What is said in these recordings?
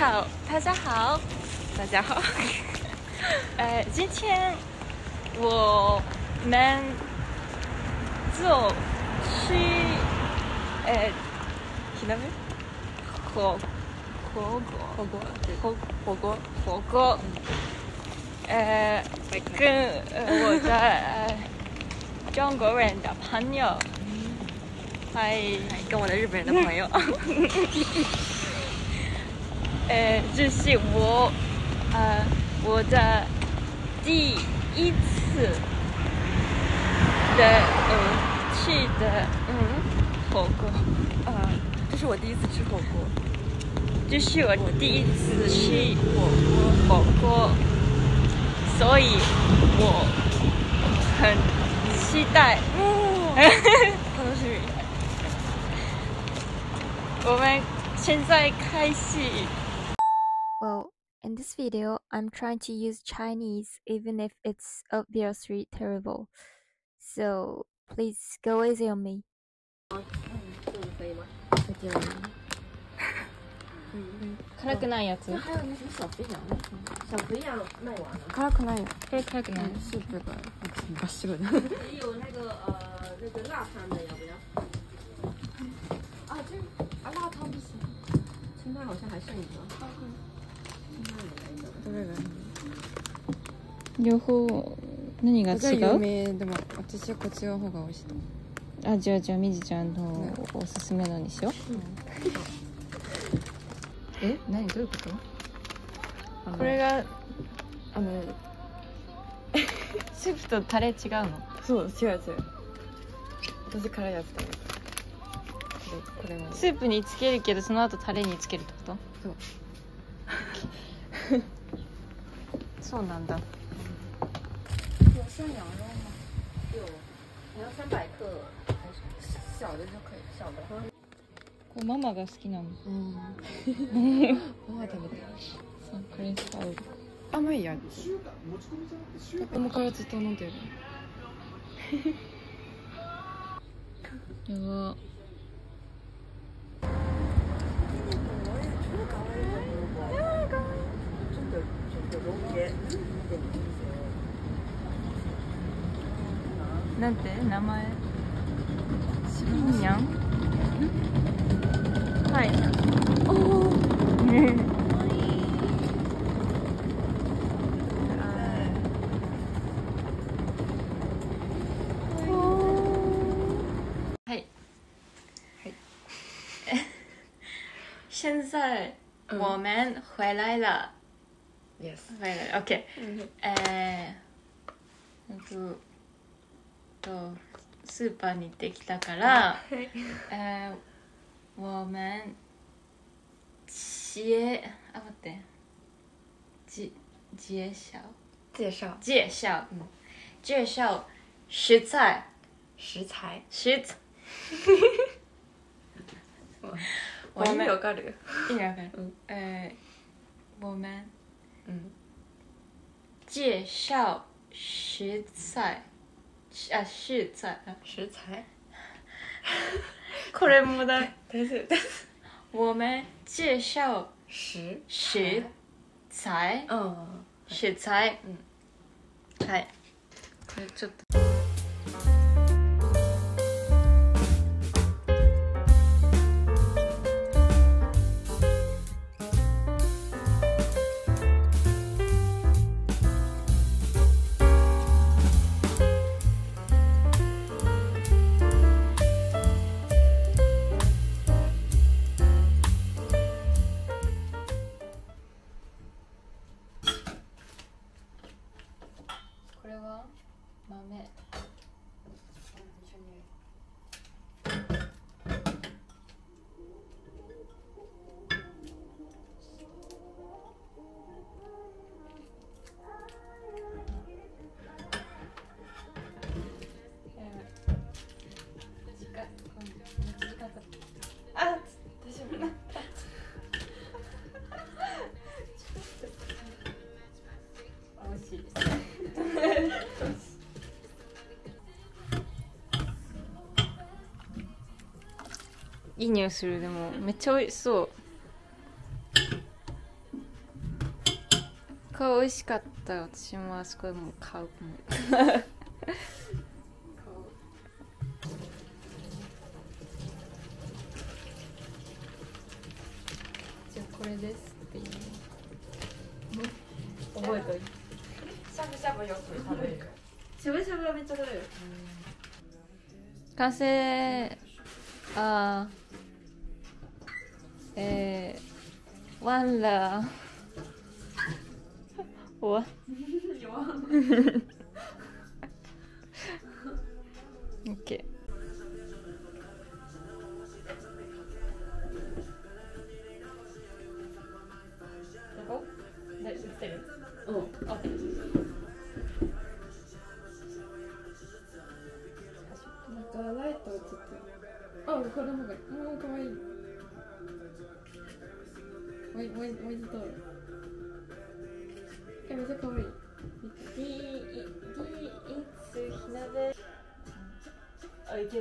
好，大家好，大家好。呃，今天我们做吃呃，火鍋火火锅火锅火火锅。火锅，呃，跟呃我的呃中国人的朋友，还跟我的日本人的朋友，呃，这是我呃我的第一次的呃去的嗯，火锅，呃，这是我第一次吃火锅，这是我第一次吃火锅火锅，所以我很期待。楽しみ。我们现在开始。Well, in this video, I'm trying to use Chinese even if it's obviously terrible. So please go easy on me. 辛くないやつ还有那什么小肥羊，小肥羊卖完了，辛くないよ。これ辛くない、スープが真っ白だ。也有那个呃那个辣汤的，要不要？啊，这啊辣汤不行，清汤好像还剩一个。 両方何がじゃあ違う有名でも私はこっちの方が美味しいと思う？あじゃあじゃあみじちゃんのおすすめのにしよえ、何？どういうこと？これがあのスープとタレ違うの？そう違う違う。私辛いやつ食べた。これこれも。スープにつけるけどその後タレにつけるってこと？そう。そうなんだ。有生羊肉吗？有，你要三百克，小的就可以，小的。これママが好きなのうん。ママ食べて。そうこれ使うあ、まあい。い。や。子供からずっと飲んでる。やばなんて？名前？シビニャン？はい。おはい。はい。现在我们回来了，Yes。回来了，OK，えー、なんとスーパーに行ってきたから、えー、我们介あ待って。じ介紹介绍介紹介紹食材。食材。食材。我意味わかる？意味わかる、うん。えー、我们うん。介紹食材あ食材あ食材。これもだ大丈夫。我们介紹食。食材うん。食材うんはいこれちょっといい匂いする。でもめっちゃ美味しそう。これ美味しかった。私もあそこでもう買う。じゃあこれですっていう。覚えといて。しゃぶしゃぶよく食べるしゃぶしゃぶはめっちゃ食べる完成あーえー、ワンラわオ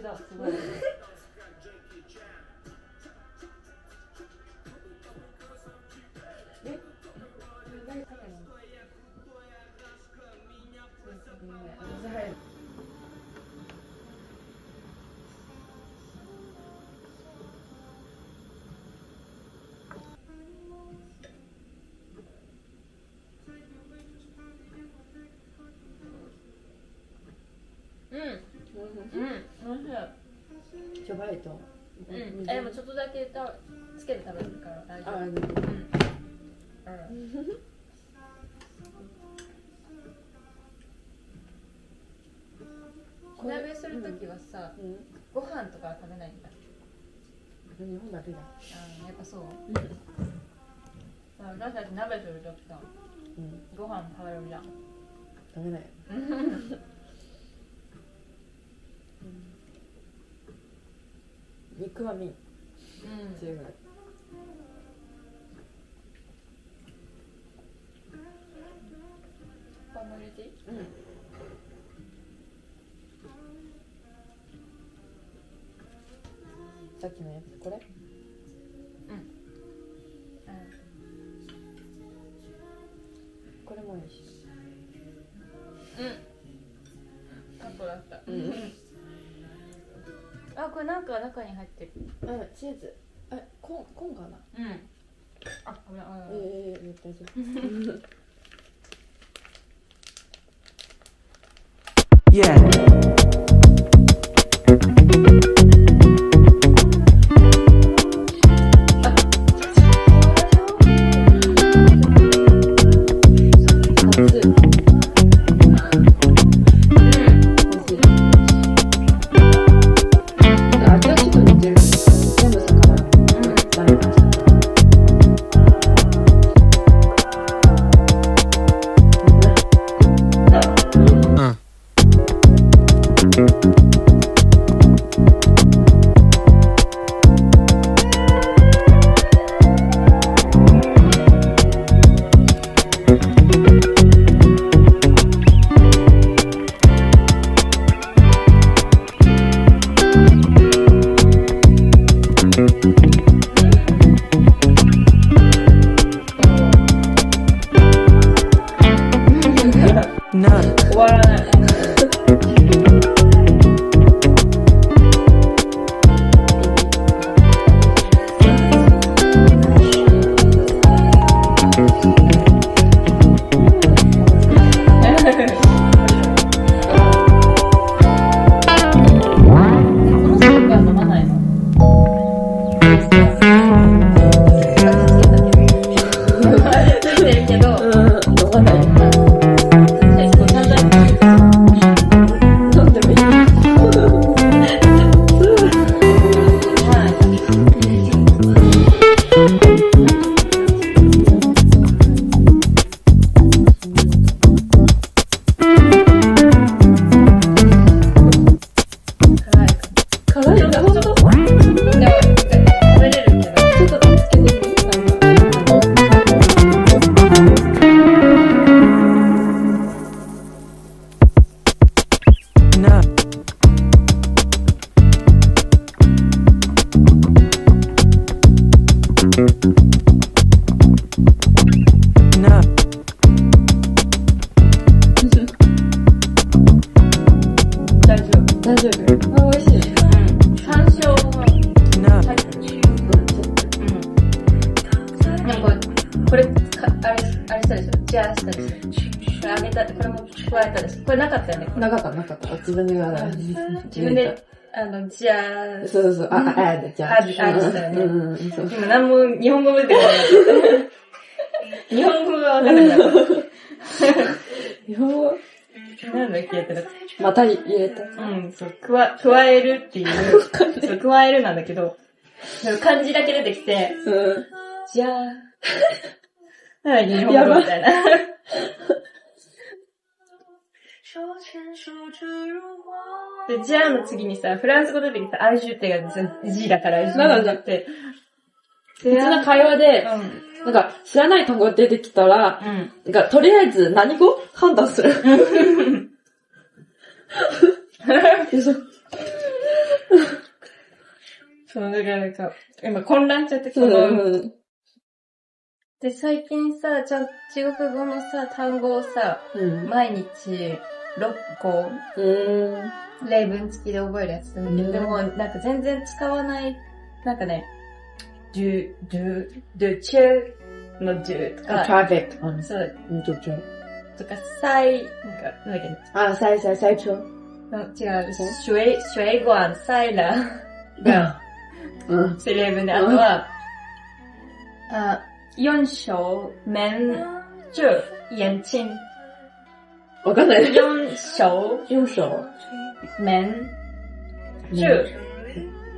あいけたすしい。チョコレート。うん、えでもちょっとだけたつけて食べるから大丈夫。あでも小鍋するときはさ、うん。ご飯とかは食べないんだ。日本だけだ。あやっぱそう。あ私たち鍋するときさ、うん。ご飯食べるじゃん。食べない 肉はみんうん。らいパンも入れていい？うんさっきのやつこれ？これもいいしうん。うん。カットだった。うんあこれなんか中に入ってる。あチーズあコンコンかなうん。あ危ない危ない。ええ大丈夫 Yeah. なかったなかった。自分で言わない。自分であのジャーそうそうそう。あ、あ、あ、じゃあ。ああしたよねうん。今何も日本語も出てこない。日本語がわからなかっ日本語、た。なんだっけってなってまた入れた。うん、そう、加、加えるっていう、そう、加えるなんだけど、漢字だけ出てきて、うん。じゃあ、なんだ日本語みたいな。で、じゃあの次にさ、フランス語出てきたアイジュテが G だからなんだって。普通の会話で、うなんか、知らない単語出てきたら、ん。うん。なんか、とりあえず何語判断する。そう、だからなんか、今混乱しちゃって、うその、んうんで、最近さ、ちゃん、中国語のさ、単語をさ、うん。毎日6個、うん。例文付きで覚えるやつ。なんだけど、うん。でも、なんか全然使わない、なんかね、du, du, du, tu の du とか、perfect. うん。そう、うん、ちょちょ。とか、sai、なんか、なんだっけ、あ、最初、最初。の違う、水、水管、サイラが、うん。そういう例文で、あとは、あ、四小、面、中、眼睛。わかんない。四小、用手。面、中、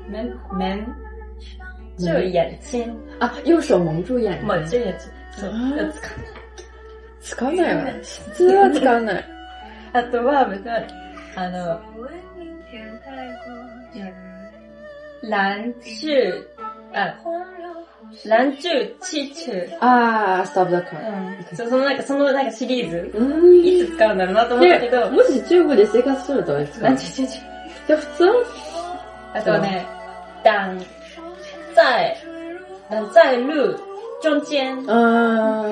面、面、中、眼睛。あ、用手蒙住眼睛。まあ、中眼睛。そう。あ使う使わないわ。普通は使わない。あとは、別に、あの、蓝จืあ、蓝จืチチュ。あー、スタブだかうら。ん。そうそのなんか、そのなんかシリーズ、うん。いつ使うんだろうなと思ったけで、ど、もし中国で生活すると使う。蓝จืチチュ。じゃあ普通？はあとはね、挡在、挡在路中間。あ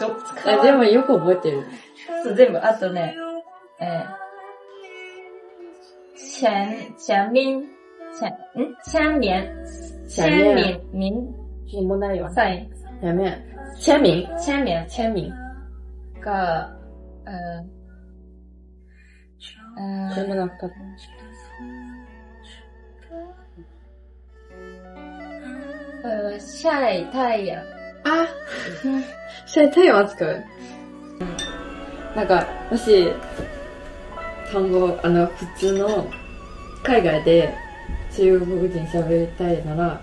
ー。どっ使え、うでもよく覚えてる。そう、全部、あとね、えー、前、前面、前、ん？前面、前面面、面、しもないわ。サイン、前面。签名。前面签名。が、呃、呃、全部なかった。呃、晒太陽。あ晒太陽は使う。なんか、もし、単語、あの、普通の、海外で中国人喋りたいなら、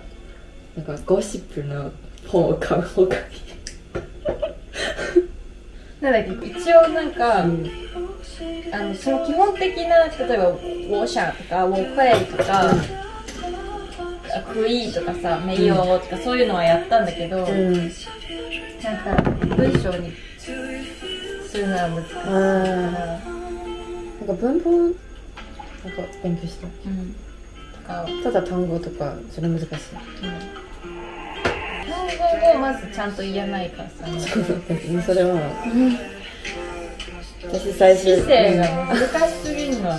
なんか、ゴシップの本を買う方がいい。なんだっけ、一応なんか、うんあの、その基本的な、例えば、ウォーシャーとか、ウォークエイとか、クイーとかさ、メイヨーとかそういうのはやったんだけど、うん。なんか、文章にするのは難しいなんか文法、なんか勉強した。うん。とか、ただ単語とか、それ難しい。単語をまずちゃんと言えないからさ、それは、私最初、姿勢が難しすぎるの。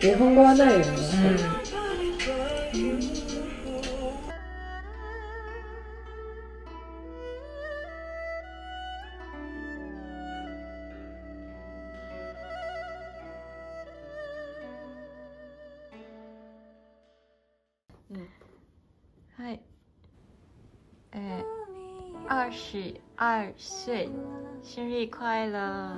日本語はないよね。嗨，二十二岁，生日快乐！